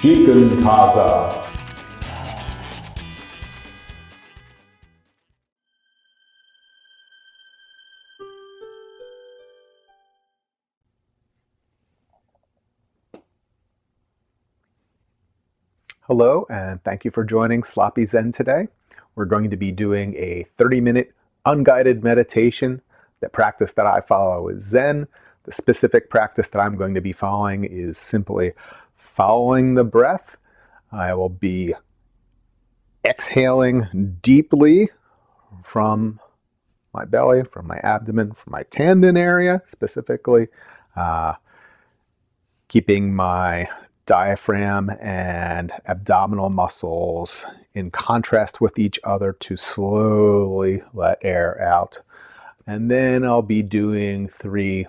Chicken Taza. Hello, and thank you for joining Sloppy Zen today. We're going to be doing a 30 minute unguided meditation. The practice that I follow is Zen. The specific practice that I'm going to be following is simply following the breath. I will be exhaling deeply from my belly, from my abdomen, from my tanden area specifically, uh, keeping my diaphragm and abdominal muscles in contrast with each other to slowly let air out. And then I'll be doing three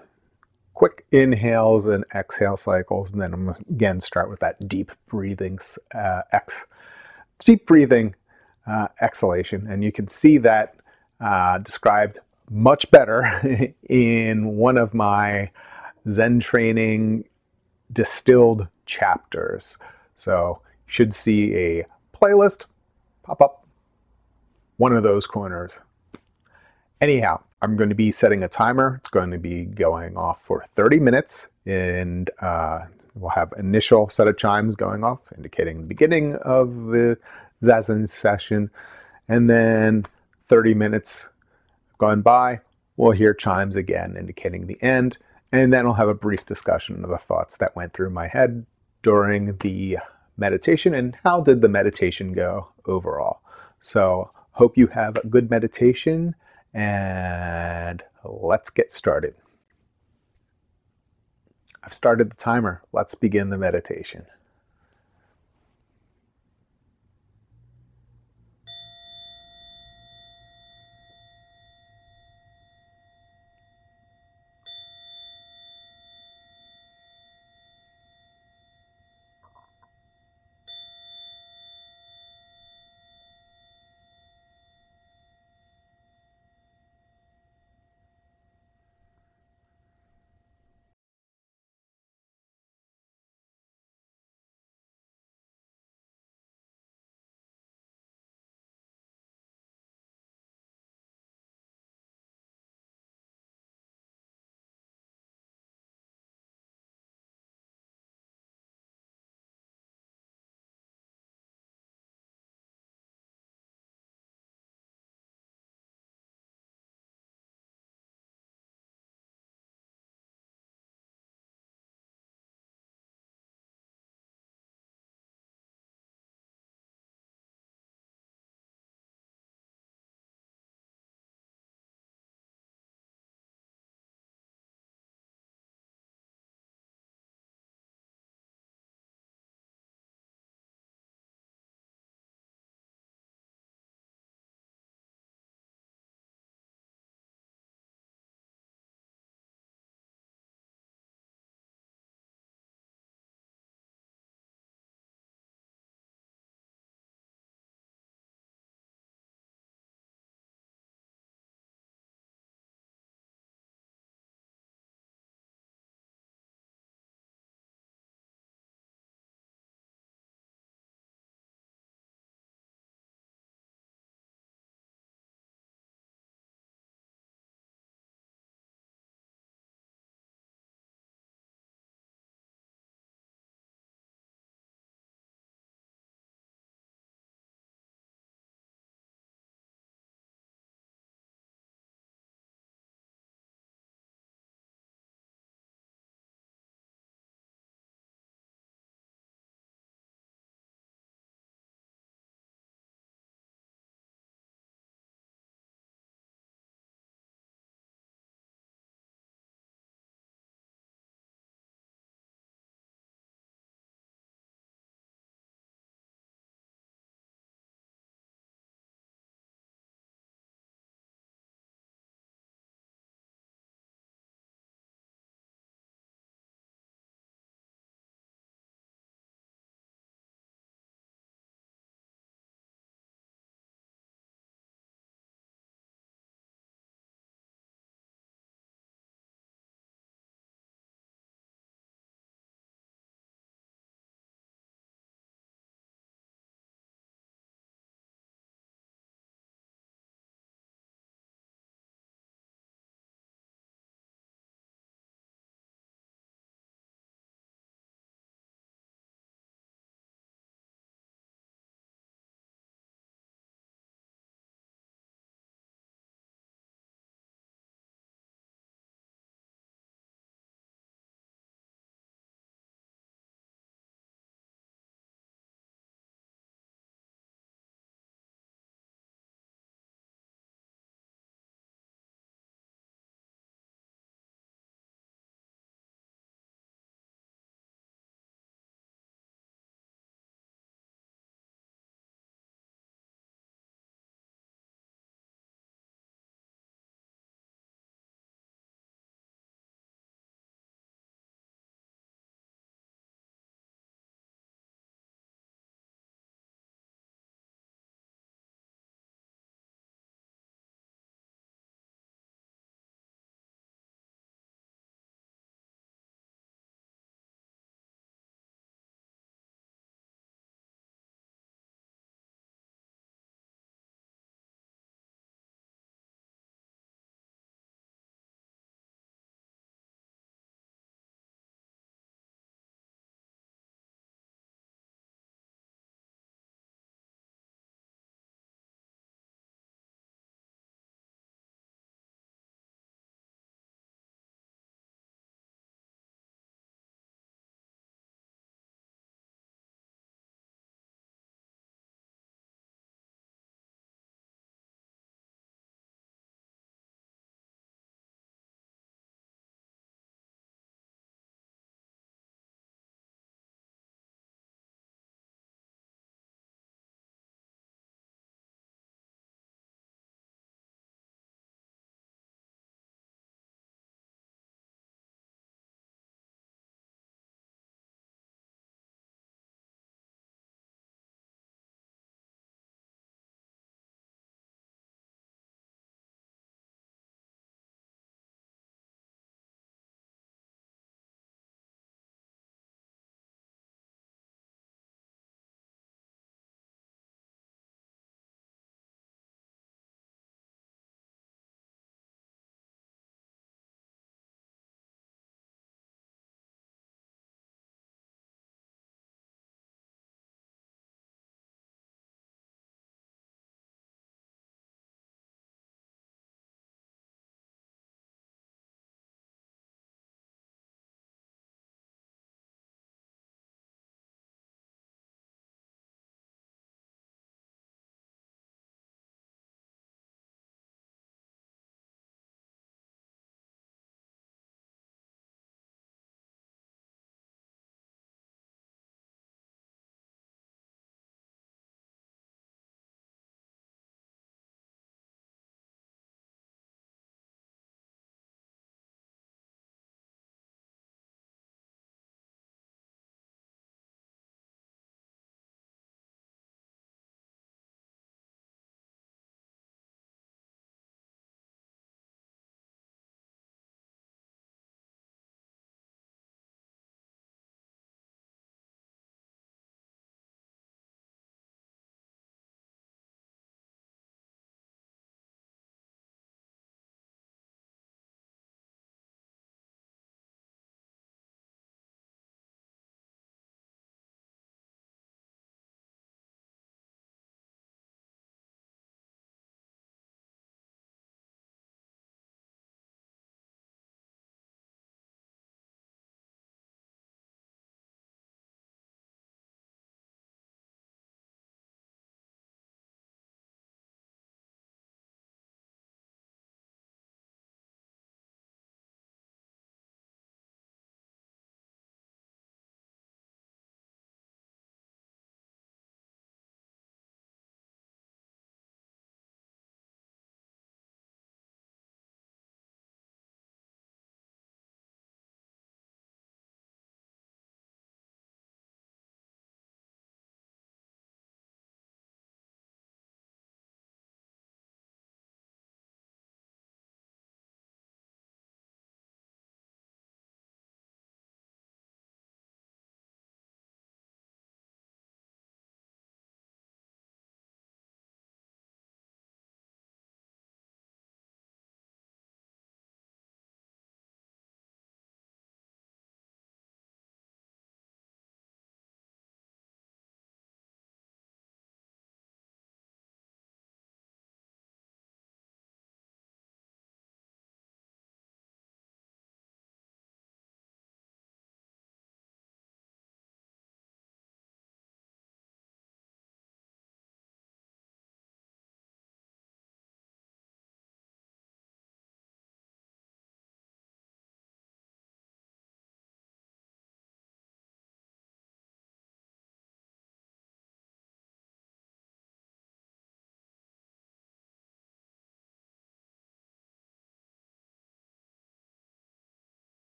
quick inhales and exhale cycles. And then I'm again start with that deep breathing, uh, ex, deep breathing uh, exhalation. And you can see that uh, described much better in one of my Zen training distilled chapters. So should see a playlist pop up one of those corners. Anyhow, I'm going to be setting a timer. It's going to be going off for 30 minutes and uh, we'll have initial set of chimes going off indicating the beginning of the Zazen session. And then 30 minutes gone by, we'll hear chimes again indicating the end. And then I'll have a brief discussion of the thoughts that went through my head during the meditation and how did the meditation go overall. So hope you have a good meditation and let's get started. I've started the timer. Let's begin the meditation.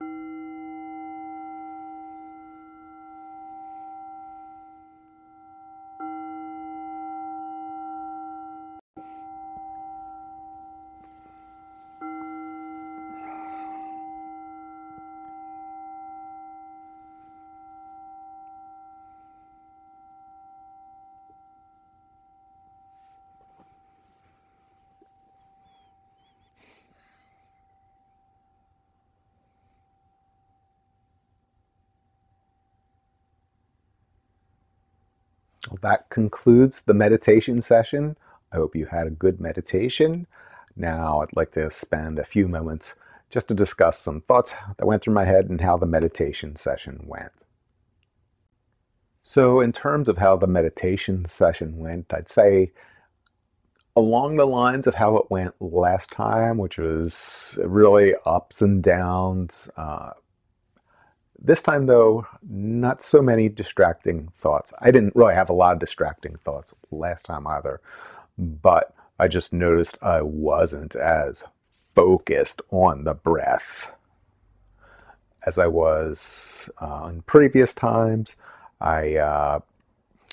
Well, that concludes the meditation session. I hope you had a good meditation. Now I'd like to spend a few moments just to discuss some thoughts that went through my head and how the meditation session went. So, in terms of how the meditation session went, I'd say along the lines of how it went last time, which was really ups and downs, uh, this time, though, not so many distracting thoughts. I didn't really have a lot of distracting thoughts last time either, but I just noticed I wasn't as focused on the breath as I was uh, in previous times. I uh,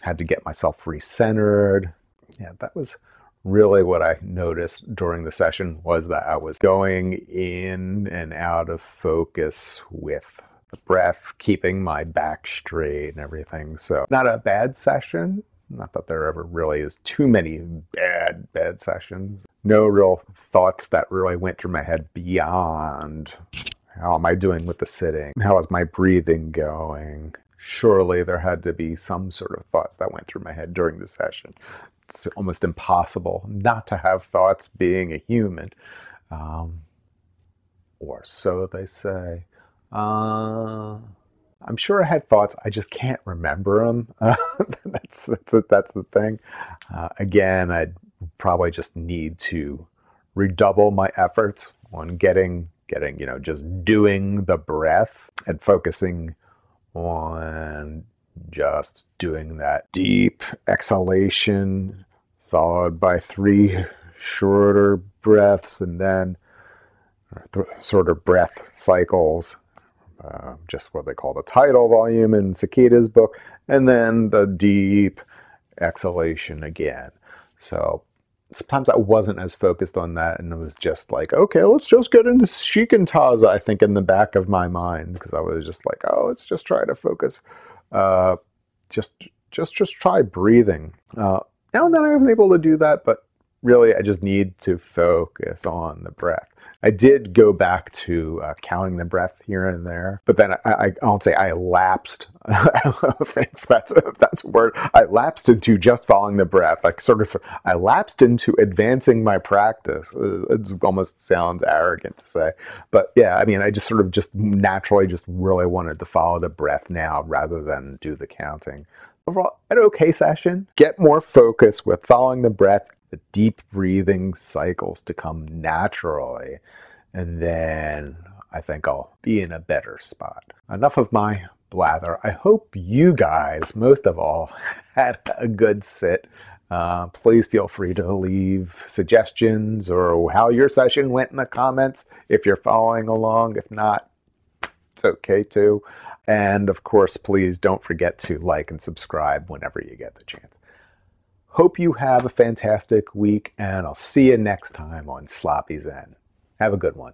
had to get myself recentered. Yeah, that was really what I noticed during the session was that I was going in and out of focus with breath, keeping my back straight and everything. So, not a bad session. Not that there ever really is too many bad, bad sessions. No real thoughts that really went through my head beyond how am I doing with the sitting? How is my breathing going? Surely there had to be some sort of thoughts that went through my head during the session. It's almost impossible not to have thoughts being a human. Um, or so they say. Uh, I'm sure I had thoughts. I just can't remember them. Uh, that's that's that's the thing. Uh, again, I'd probably just need to redouble my efforts on getting getting you know just doing the breath and focusing on just doing that deep exhalation followed by three shorter breaths and then th- sort of breath cycles uh, just what they call the tidal volume in Sekida's book, and then the deep exhalation again. So sometimes I wasn't as focused on that, and it was just like, okay, let's just get into Shikantaza, I think, in the back of my mind, because I was just like, oh, let's just try to focus. Uh, just, just, just try breathing. Uh, now and then I'm able to do that, but really I just need to focus on the breath. I did go back to uh, counting the breath here and there, but then I, I, won't say I lapsed. if that's if that's a word, I lapsed into just following the breath. Like sort of, I lapsed into advancing my practice. Uh, it almost sounds arrogant to say, but yeah, I mean, I just sort of just naturally just really wanted to follow the breath now rather than do the counting overall an okay session. Get more focus with following the breath the deep breathing cycles to come naturally. And then I think I'll be in a better spot. Enough of my blather. I hope you guys, most of all, had a good sit. Uh, please feel free to leave suggestions or how your session went in the comments if you're following along. If not, it's okay too. And of course, please don't forget to like and subscribe whenever you get the chance. Hope you have a fantastic week, and I'll see you next time on Sloppy Zen. Have a good one.